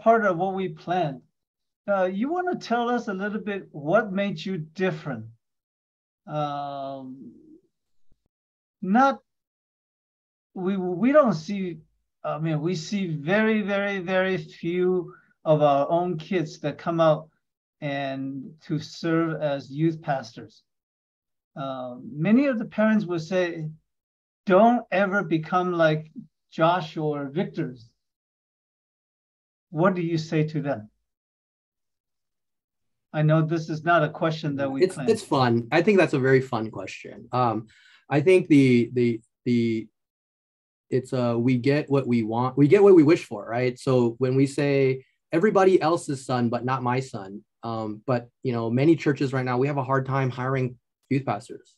part of what we planned. Uh, you want to tell us a little bit what made you different? Um, not we we don't see. I mean, we see very very very few of our own kids that come out and to serve as youth pastors. Um, many of the parents would say, "Don't ever become like Josh or Victor's." What do you say to them? I know this is not a question that we. It's planned. it's fun. I think that's a very fun question. Um, I think the the the it's uh we get what we want. We get what we wish for, right? So when we say everybody else's son, but not my son, um, but you know, many churches right now we have a hard time hiring youth pastors,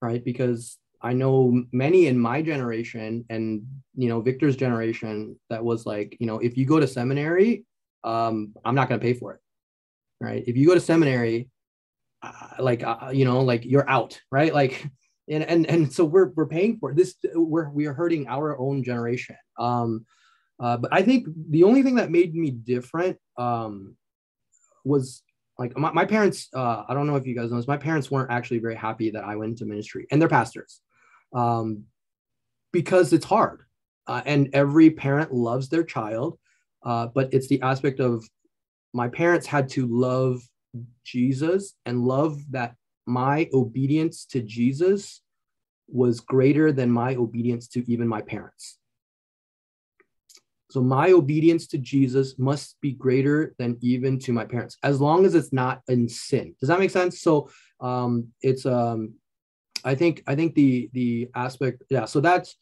right? Because I know many in my generation and you know Victor's generation that was like, you know, if you go to seminary, um, I'm not going to pay for it right? If you go to seminary, uh, like uh, you know, like you're out, right? Like, and and and so we're we're paying for it. this. We're we are hurting our own generation. Um, uh, but I think the only thing that made me different um, was like my, my parents. Uh, I don't know if you guys know this. My parents weren't actually very happy that I went into ministry, and they're pastors, um, because it's hard. Uh, and every parent loves their child, uh, but it's the aspect of my parents had to love Jesus and love that my obedience to Jesus was greater than my obedience to even my parents. So my obedience to Jesus must be greater than even to my parents, as long as it's not in sin. Does that make sense? So um, it's um, I think I think the the aspect, yeah. So that's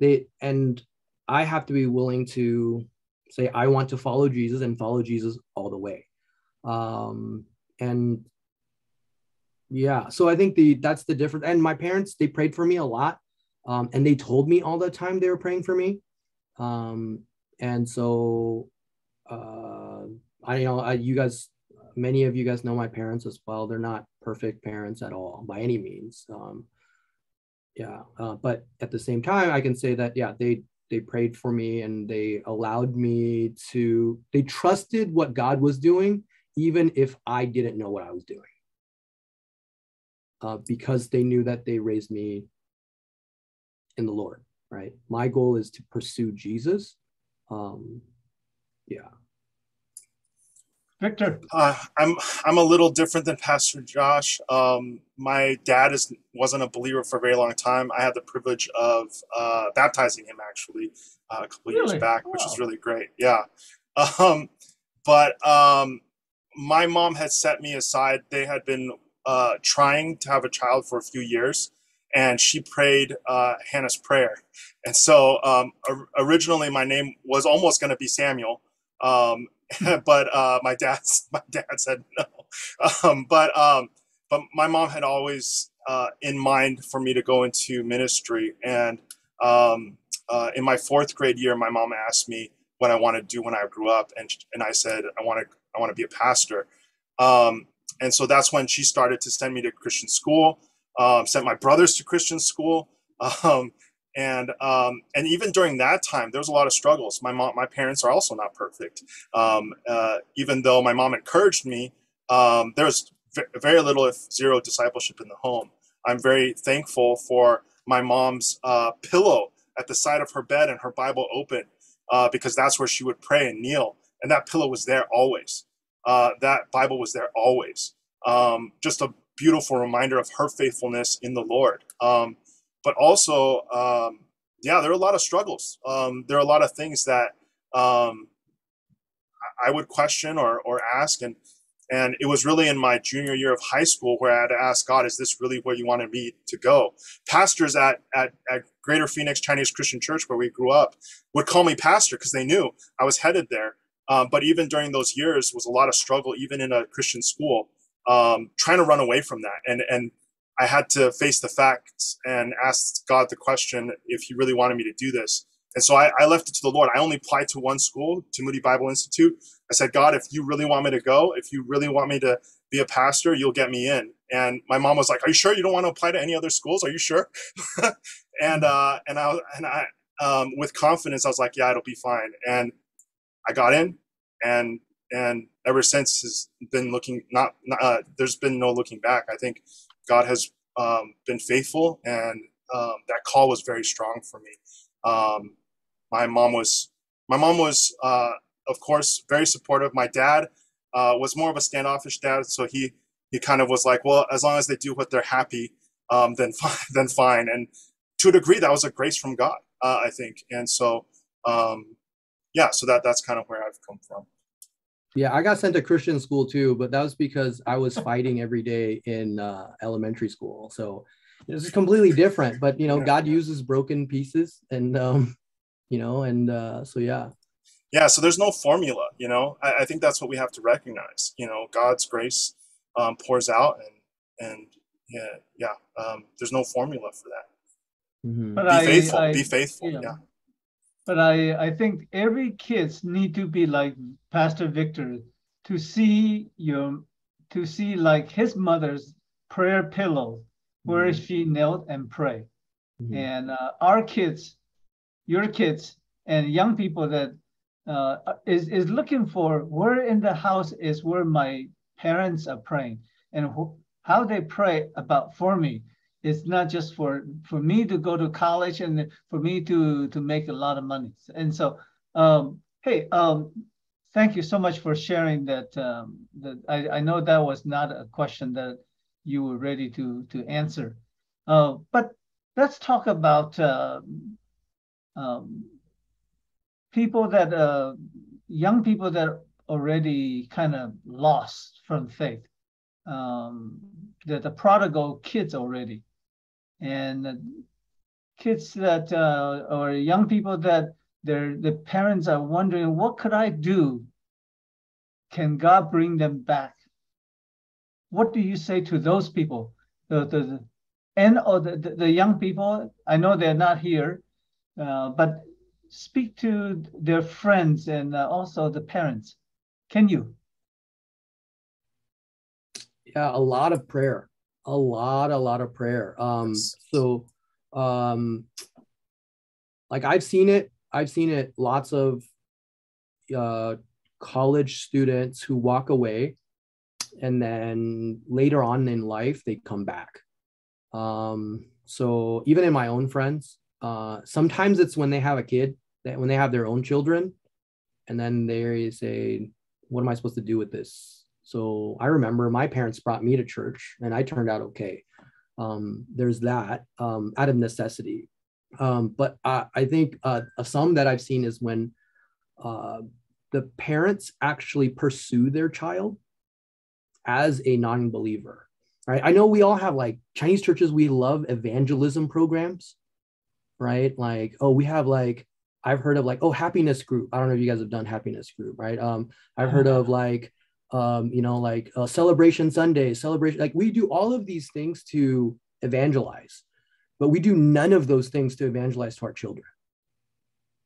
the and I have to be willing to say i want to follow jesus and follow jesus all the way um, and yeah so i think the that's the difference and my parents they prayed for me a lot um, and they told me all the time they were praying for me um, and so uh, i you know I, you guys many of you guys know my parents as well. They're not perfect parents at all by any means. Um, yeah uh, but at the same time i can say that yeah they they prayed for me and they allowed me to they trusted what god was doing even if i didn't know what i was doing. Uh, because they knew that they raised me in the lord right? My goal is to pursue jesus. Um, yeah Victor, uh, I'm I'm a little different than Pastor Josh. Um, my dad is wasn't a believer for a very long time. I had the privilege of uh, baptizing him actually uh, a couple really? years back, wow. which was really great. Yeah, um, but um, my mom had set me aside. They had been uh, trying to have a child for a few years, and she prayed uh, Hannah's prayer. And so um, originally, my name was almost going to be Samuel. Um, but uh, my dad my dad said no. Um, but um, but my mom had always uh, in mind for me to go into ministry, and um, uh, in my fourth grade year, my mom asked me what I want to do when I grew up, and and I said I want to I want to be a pastor. Um, and so that's when she started to send me to Christian school, um, sent my brothers to Christian school. Um, and um, and even during that time there was a lot of struggles. My mom my parents are also not perfect. Um, uh, even though my mom encouraged me um, there was very little if zero discipleship in the home. I'm very thankful for my mom's uh, pillow at the side of her bed and her bible open uh, because that's where she would pray and kneel. And that pillow was there always. Uh, that bible was there always. Um, just a beautiful reminder of her faithfulness in the lord. Um, but also, um, yeah, there are a lot of struggles. Um, there are a lot of things that um, I would question or, or ask. And, and it was really in my junior year of high school where I had to ask God, is this really where you wanted me to go? Pastors at, at, at Greater Phoenix Chinese Christian Church, where we grew up, would call me pastor because they knew I was headed there. Um, but even during those years was a lot of struggle, even in a Christian school, um, trying to run away from that and, and I had to face the facts and ask God the question if He really wanted me to do this. And so I, I, left it to the Lord. I only applied to one school, to Moody Bible Institute. I said, God, if you really want me to go, if you really want me to be a pastor, you'll get me in. And my mom was like, Are you sure you don't want to apply to any other schools? Are you sure? and uh, and I and I um, with confidence, I was like, Yeah, it'll be fine. And I got in, and and ever since has been looking not, uh, there's been no looking back. I think God has um, been faithful, and um, that call was very strong for me. Um, my mom was my mom was uh, of course very supportive. My dad uh, was more of a standoffish dad, so he he kind of was like, well, as long as they do what they're happy, um, then fine, then fine. And to a degree, that was a grace from God, uh, I think. And so, um, yeah, so that that's kind of where I've come from. Yeah, I got sent to Christian school too, but that was because I was fighting every day in uh, elementary school. So it's completely different. But you know, yeah. God uses broken pieces, and um, you know, and uh, so yeah. Yeah, so there's no formula. You know, I, I think that's what we have to recognize. You know, God's grace um, pours out, and and yeah, yeah. Um, there's no formula for that. Mm-hmm. But be I, faithful. I, be faithful. Yeah. yeah. But I, I think every kids need to be like Pastor Victor to see your to see like his mother's prayer pillow where mm-hmm. she knelt and pray. Mm-hmm. And uh, our kids, your kids, and young people that uh, is is looking for where in the house is where my parents are praying and wh- how they pray about for me it's not just for for me to go to college and for me to to make a lot of money. And so um, hey um, thank you so much for sharing that um, that I, I know that was not a question that you were ready to to answer. Uh, but let's talk about uh, um, people that uh, young people that already kind of lost from faith. Um, the, the prodigal kids already and kids that uh, or young people that their the parents are wondering what could i do? Can god bring them back? What do you say to those people? The, the, and or the, the, the young people i know they're not here uh, but speak to their friends and uh, also the parents. Can you? Yeah a lot of prayer a lot, a lot of prayer. Um, so, um, like I've seen it, I've seen it. Lots of uh, college students who walk away, and then later on in life they come back. Um, so even in my own friends, uh, sometimes it's when they have a kid, that when they have their own children, and then they say, "What am I supposed to do with this?" So I remember my parents brought me to church and I turned out okay. Um, there's that um, out of necessity. Um, but I, I think uh, some that I've seen is when uh, the parents actually pursue their child as a non believer. Right. I know we all have like Chinese churches, we love evangelism programs, right? Like, oh, we have like, I've heard of like, oh, happiness group. I don't know if you guys have done happiness group, right? Um, I've heard of like, um, you know, like uh, celebration Sunday, celebration. Like we do all of these things to evangelize, but we do none of those things to evangelize to our children.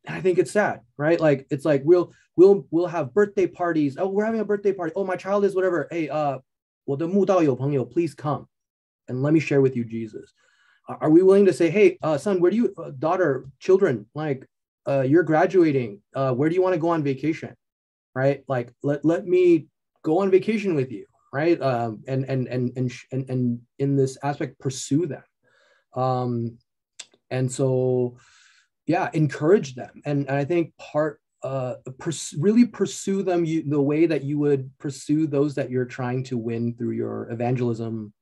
And I think it's sad, right? Like it's like we'll we'll we'll have birthday parties. Oh, we're having a birthday party. Oh, my child is whatever. Hey, uh, well, the 慕道友朋友, please come and let me share with you Jesus. Are we willing to say, hey, uh, son, where do you, uh, daughter, children, like, uh, you're graduating. Uh, where do you want to go on vacation? Right? Like, let, let me go on vacation with you right? Um, and, and and and and and in this aspect pursue them. Um, and so yeah encourage them. And, and i think part uh, pers- really pursue them you, the way that you would pursue those that you're trying to win through your evangelism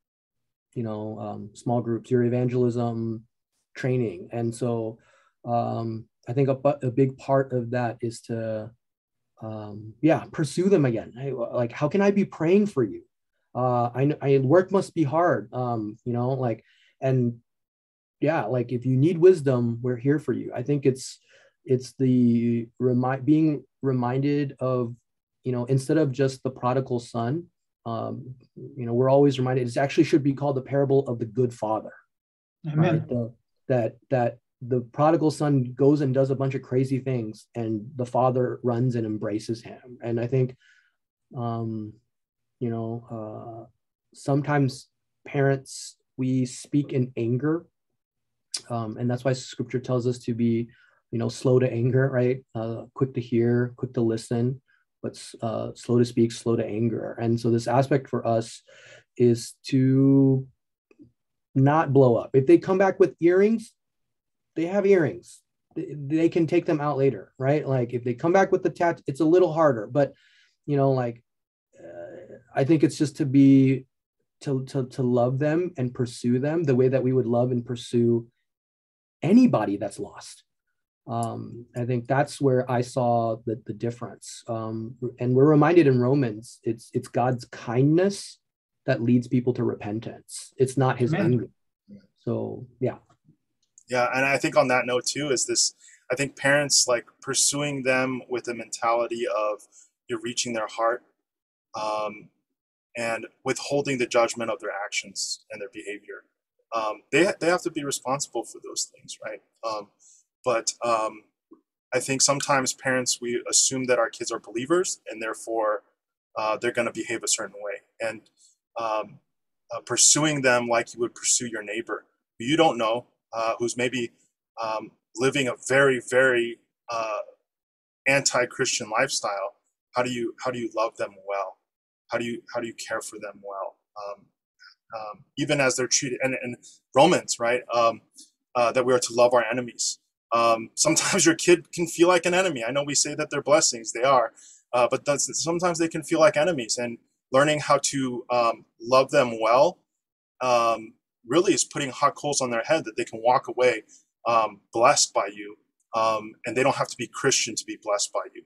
you know um, small groups your evangelism training. And so um, i think a, a big part of that is to um, yeah, pursue them again. I, like, how can I be praying for you? Uh, I, I work must be hard. Um, you know, like, and yeah, like if you need wisdom, we're here for you. I think it's, it's the remind being reminded of, you know, instead of just the prodigal son, um, you know, we're always reminded it actually should be called the parable of the good father. Amen. Right? The, that that the prodigal son goes and does a bunch of crazy things and the father runs and embraces him and i think um you know uh sometimes parents we speak in anger um and that's why scripture tells us to be you know, slow to anger, right? Uh, quick to hear, quick to listen, but uh, slow to speak, slow to anger. And so this aspect for us is to not blow up. If they come back with earrings, they have earrings. They can take them out later, right? Like if they come back with the tat, it's a little harder, but you know, like uh, I think it's just to be to, to to love them and pursue them the way that we would love and pursue anybody that's lost. Um, I think that's where I saw the, the difference. Um, and we're reminded in Romans, it's it's God's kindness that leads people to repentance. It's not his anger. So yeah. Yeah, and I think on that note too is this I think parents like pursuing them with a mentality of you're reaching their heart um, and withholding the judgment of their actions and their behavior. Um, they, they have to be responsible for those things, right? Um, but um, I think sometimes parents, we assume that our kids are believers and therefore uh, they're going to behave a certain way. And um, uh, pursuing them like you would pursue your neighbor you don't know, uh, who's maybe um, living a very, very uh, anti-Christian lifestyle. How do you how do you love them well? How do you how do you care for them well? Um, um, even as they're treated, and, and Romans, right? Um, uh, that we are to love our enemies. Um, sometimes your kid can feel like an enemy. I know we say that they're blessings, they are, uh, but sometimes they can feel like enemies. And learning how to um, love them well um, really is putting hot coals on their head that they can walk away um, blessed by you, um, and they don't have to be Christian to be blessed by you.